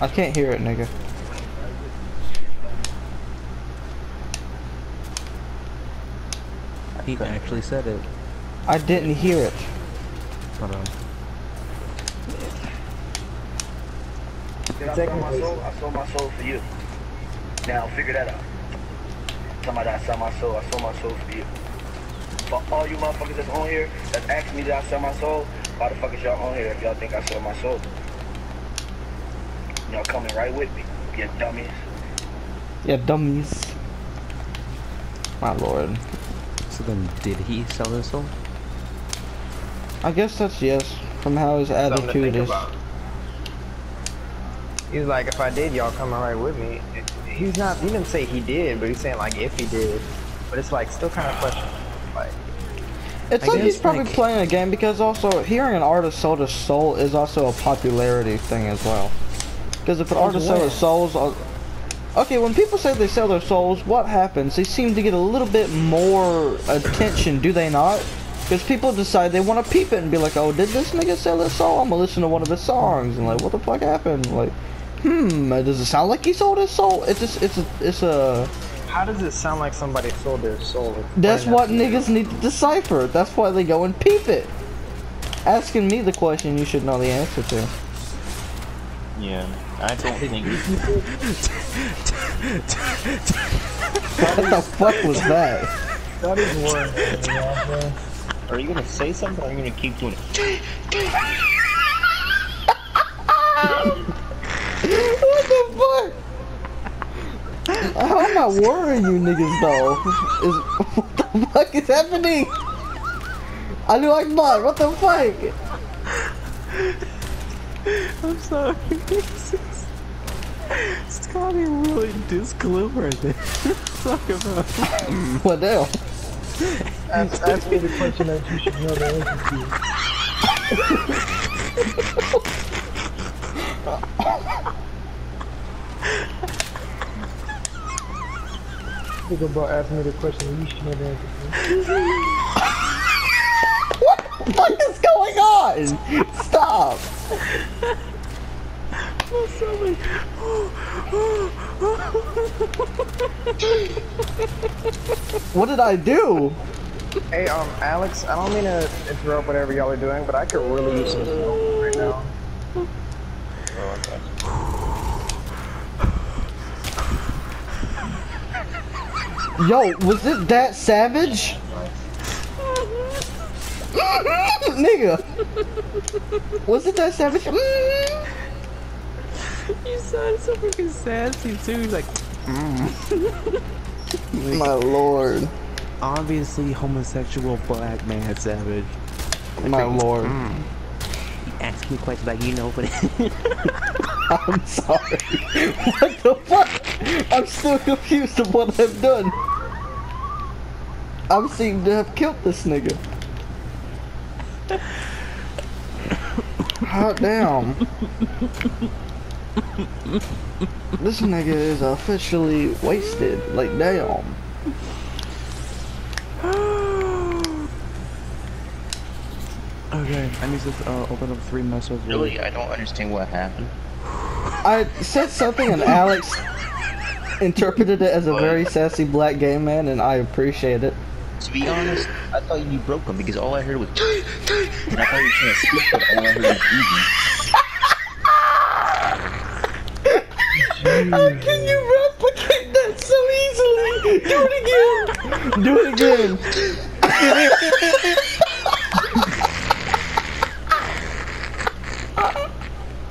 I can't hear it, nigga. He actually said it. I didn't hear it. Hold on. Did I sell my soul? I sold my soul for you. Now figure that out. Somebody I sell my soul, I sold my soul for you. For all you motherfuckers that's on here that's asking me did I sell my soul, why the fuck is y'all on here if y'all think I sold my soul? Y'all coming right with me, you dummies. Yeah, dummies. My lord. So then, did he sell his soul? I guess that's yes, from how his Something attitude is. about. He's like, if I did, y'all coming right with me. He's not. He didn't say he did, but he's saying like if he did. But it's like still kind of question. Like It's I like he's probably like- playing a game because also hearing an artist sold his soul is also a popularity thing as well. Because if an artist sells his souls, uh, okay, when people say they sell their souls, what happens? They seem to get a little bit more attention, do they not? Because people decide they want to peep it and be like, oh, did this nigga sell his soul? I'm gonna listen to one of his songs and like, what the fuck happened? Like, hmm, does it sound like he sold his soul? It's just, it's a, it's a. how does it sound like somebody sold their soul? That's what niggas need to decipher. That's why they go and peep it. Asking me the question you should know the answer to. Yeah, I don't think. What the fuck was that? That is one. Are you gonna say something or are you gonna keep doing it? what the fuck? How am I worrying you niggas though? Is what the fuck is happening? I do like bot. What the fuck? I'm sorry. Scotty really disclaimer there. Talk about. What the hell? Ask, ask me the question that you should know the answer to. Nigga, bro, ask me the question that you should know the answer to. What is going on? Stop. What did I do? Hey, um, Alex, I don't mean to interrupt whatever y'all are doing, but I could really use some help right now. Yo, was it that savage? Nigga. Was it that savage? Mm. You sound so freaking sassy too. He's like, My lord. obviously homosexual black man savage. My lord. He asked me questions like you know, but I'm sorry. What the fuck? I'm still confused of what I've done. I seem to have killed this nigga. Hot damn. This nigga is officially wasted. Like, damn. okay. I need to uh, open up three messages. Really, I don't understand what happened. I said something and Alex interpreted it as a very sassy black gay man, and I appreciate it. To be honest, I thought you broke them because all I heard was and I thought you were trying to speak, but all I heard was breathing. How can you replicate that so easily? Do it again! Do it again!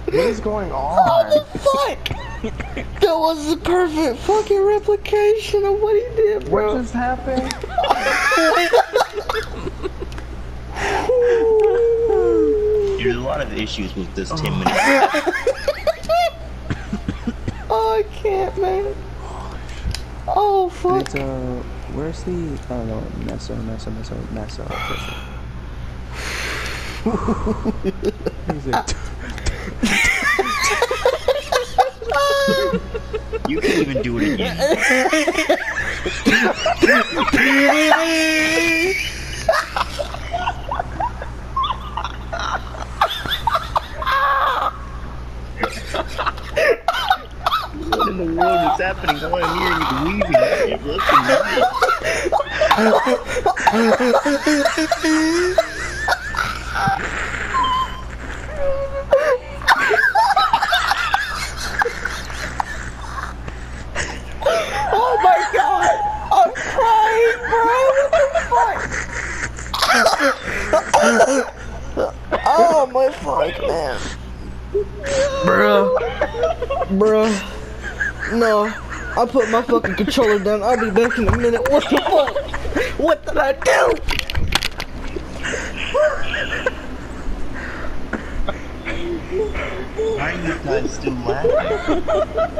What is going How on? the fuck? That was the perfect fucking replication of what he did, bro. What just happened? There's a lot of issues with this 10 minutes. oh, I can't, man. Oh, fuck. It's uh, where's the? Oh no, Mesa, Mesa, Mesa, Mesa. Is it? You can't even do it again. happening. All I'm hearing is wheezing. It's looking nice. Oh my god! I'm crying, bro! What the fuck? oh my fuck, man. Bruh. Bruh. No. I put my fucking controller down. I'll be back in a minute. What the fuck? What did I do? Why are you guys still laughing?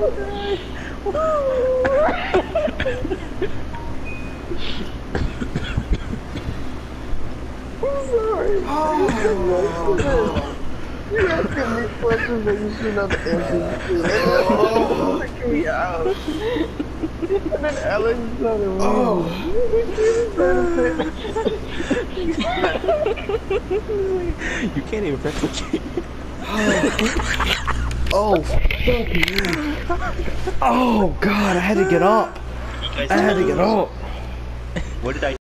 You have to put some delicious on there. Oh, it out. Been Ellen. Oh. You can't even replicate. Oh, oh god, I had to get up. I had to get up. What did I